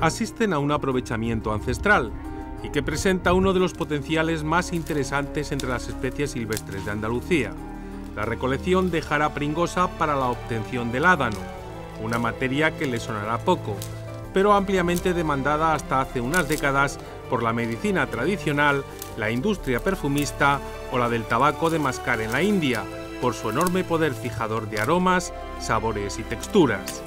asisten a un aprovechamiento ancestral y que presenta uno de los potenciales más interesantes entre las especies silvestres de Andalucía, la recolección de jara pringosa para la obtención del ádano, una materia que le sonará poco, pero ampliamente demandada hasta hace unas décadas por la medicina tradicional, la industria perfumista o la del tabaco de mascar en la India, por su enorme poder fijador de aromas, sabores y texturas.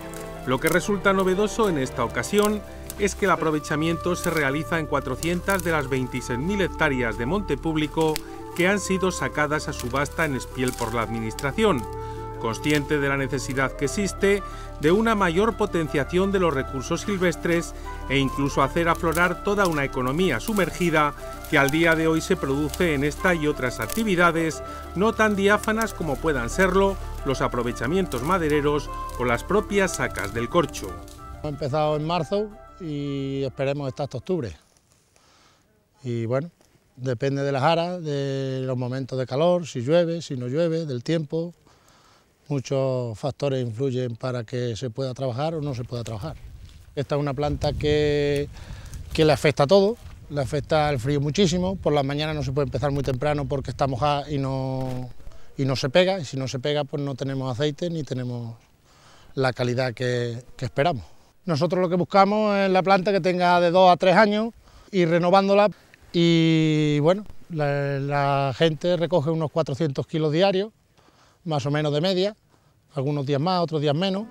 Lo que resulta novedoso en esta ocasión es que el aprovechamiento se realiza en 400 de las 26.000 hectáreas de monte público que han sido sacadas a subasta en Espiel por la Administración, consciente de la necesidad que existe de una mayor potenciación de los recursos silvestres e incluso hacer aflorar toda una economía sumergida que al día de hoy se produce en esta y otras actividades no tan diáfanas como puedan serlo los aprovechamientos madereros o las propias sacas del corcho. Ha empezado en marzo y esperemos estar hasta octubre. Y bueno, depende de las aras, de los momentos de calor, si llueve, si no llueve, del tiempo. Muchos factores influyen para que se pueda trabajar o no se pueda trabajar. Esta es una planta que, que le afecta a todo, le afecta el frío muchísimo, por la mañana no se puede empezar muy temprano porque está mojada y no, y no se pega, y si no se pega pues no tenemos aceite ni tenemos la calidad que, que esperamos. Nosotros lo que buscamos es la planta que tenga de dos a tres años y renovándola. Y bueno, la, la, gente recoge unos 400 kilos diarios, más o menos de media, algunos días más, otros días menos.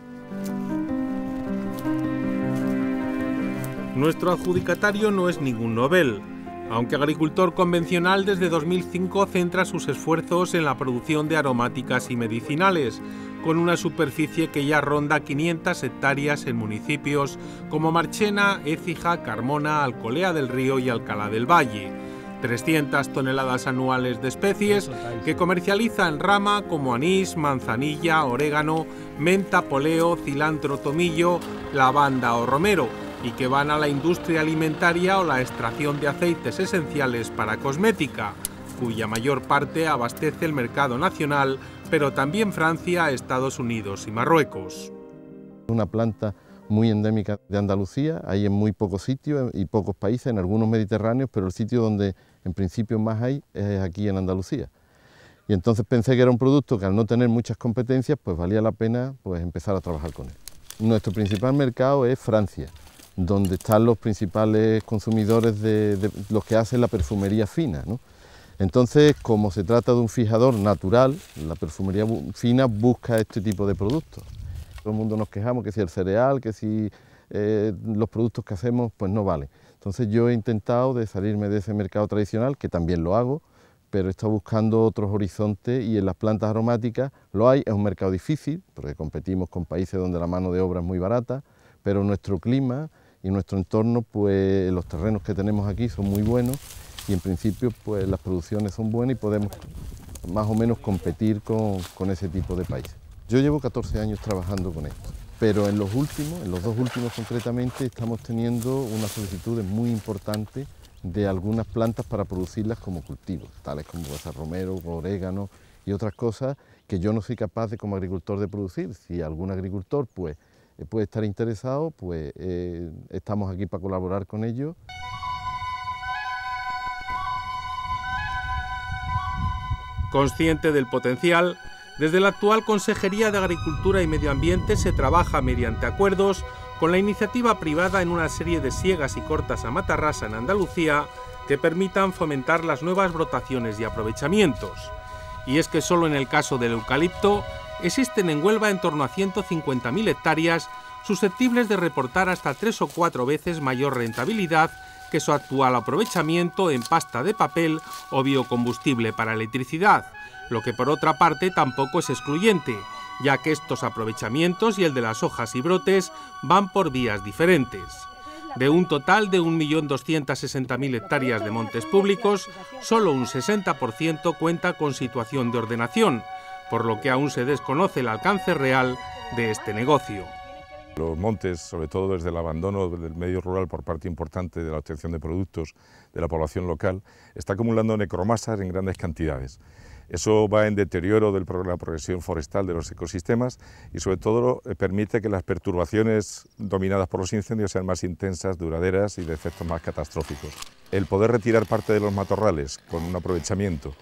Nuestro adjudicatario no es ningún Nobel, aunque agricultor convencional desde 2005 centra sus esfuerzos en la producción de aromáticas y medicinales, con una superficie que ya ronda 500 hectáreas en municipios como Marchena, Écija, Carmona, Alcolea del Río y Alcalá del Valle. 300 toneladas anuales de especies que comercializa en rama como anís, manzanilla, orégano, menta, poleo, cilantro, tomillo, lavanda o romero y que van a la industria alimentaria o la extracción de aceites esenciales para cosmética, cuya mayor parte abastece el mercado nacional pero también Francia, Estados Unidos y Marruecos. Una planta muy endémica de Andalucía, hay en muy pocos sitios y pocos países, en algunos mediterráneos, pero el sitio donde en principio más hay es aquí en Andalucía. Y entonces pensé que era un producto que al no tener muchas competencias, pues valía la pena pues, empezar a trabajar con él. Nuestro principal mercado es Francia, donde están los principales consumidores de, de los que hacen la perfumería fina. ¿no? Entonces, como se trata de un fijador natural, la perfumería fina busca este tipo de productos. Todo el mundo nos quejamos que si el cereal, que si eh, los productos que hacemos, pues no vale. Entonces yo he intentado de salirme de ese mercado tradicional, que también lo hago, pero he estado buscando otros horizontes y en las plantas aromáticas lo hay, es un mercado difícil, porque competimos con países donde la mano de obra es muy barata, pero nuestro clima y nuestro entorno, pues los terrenos que tenemos aquí son muy buenos y en principio pues las producciones son buenas y podemos más o menos competir con, con ese tipo de países. Yo llevo 14 años trabajando con esto, pero en los últimos, en los dos últimos concretamente, estamos teniendo una solicitud muy importante de algunas plantas para producirlas como cultivos, tales como romero, orégano y otras cosas que yo no soy capaz de como agricultor de producir. Si algún agricultor pues, eh, puede estar interesado, pues eh, estamos aquí para colaborar con ellos. Consciente del potencial, desde la actual Consejería de Agricultura y Medio Ambiente se trabaja mediante acuerdos con la iniciativa privada en una serie de siegas y cortas a matarrasa en Andalucía que permitan fomentar las nuevas brotaciones y aprovechamientos. Y es que solo en el caso del eucalipto existen en Huelva en torno a 150.000 hectáreas susceptibles de reportar hasta tres o cuatro veces mayor rentabilidad que su actual aprovechamiento en pasta de papel o biocombustible para electricidad, lo que por otra parte tampoco es excluyente, ya que estos aprovechamientos y el de las hojas y brotes van por vías diferentes. De un total de 1.260.000 hectáreas de montes públicos, solo un 60% cuenta con situación de ordenación, por lo que aún se desconoce el alcance real de este negocio. Los montes, sobre todo desde el abandono del medio rural por parte importante de la obtención de productos de la población local, está acumulando necromasas en grandes cantidades. Eso va en deterioro de la progresión forestal de los ecosistemas y sobre todo eh, permite que las perturbaciones dominadas por los incendios sean más intensas, duraderas y de efectos más catastróficos. El poder retirar parte de los matorrales con un aprovechamiento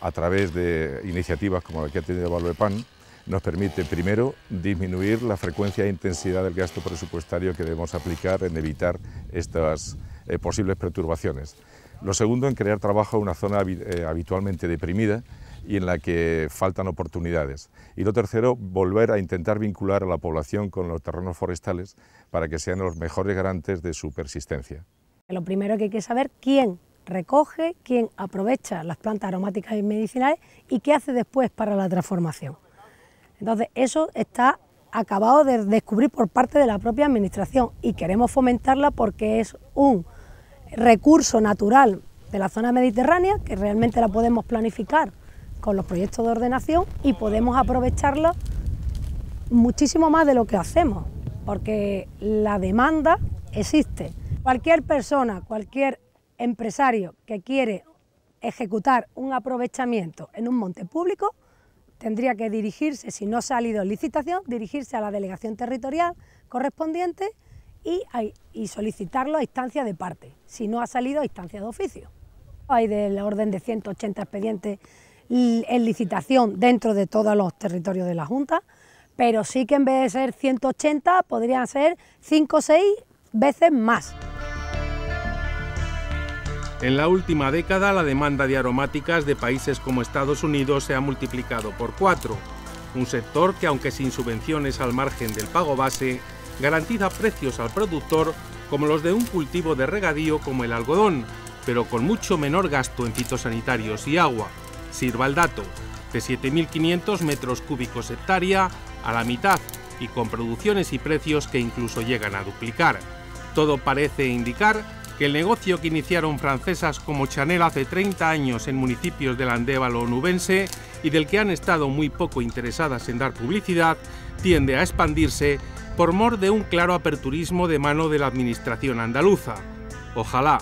a través de iniciativas como la que ha tenido Valvepan nos permite primero disminuir la frecuencia e intensidad del gasto presupuestario que debemos aplicar en evitar estas eh, posibles perturbaciones. Lo segundo, en crear trabajo en una zona eh, habitualmente deprimida y en la que faltan oportunidades. Y lo tercero, volver a intentar vincular a la población con los terrenos forestales para que sean los mejores garantes de su persistencia. Lo primero que hay que saber quién recoge, quién aprovecha las plantas aromáticas y medicinales y qué hace después para la transformación. Entonces, eso está acabado de descubrir por parte de la propia Administración y queremos fomentarla porque es un recurso natural de la zona mediterránea que realmente la podemos planificar con los proyectos de ordenación y podemos aprovecharlo muchísimo más de lo que hacemos, porque la demanda existe. Cualquier persona, cualquier empresario que quiere ejecutar un aprovechamiento en un monte público, tendría que dirigirse, si no ha salido en licitación, dirigirse a la delegación territorial correspondiente y, y solicitarlo a instancia de parte, si no ha salido a instancia de oficio. Hay del orden de 180 expedientes en licitación dentro de todos los territorios de la Junta, pero sí que en vez de ser 180 podrían ser 5 o 6 veces más. En la última década la demanda de aromáticas de países como Estados Unidos se ha multiplicado por cuatro, un sector que aunque sin subvenciones al margen del pago base, garantiza precios al productor como los de un cultivo de regadío como el algodón, pero con mucho menor gasto en fitosanitarios y agua, Sirva el dato, de 7.500 metros cúbicos hectárea a la mitad y con producciones y precios que incluso llegan a duplicar. Todo parece indicar que el negocio que iniciaron francesas como Chanel hace 30 años en municipios del Andévalo nubense y del que han estado muy poco interesadas en dar publicidad, tiende a expandirse por mor de un claro aperturismo de mano de la administración andaluza. Ojalá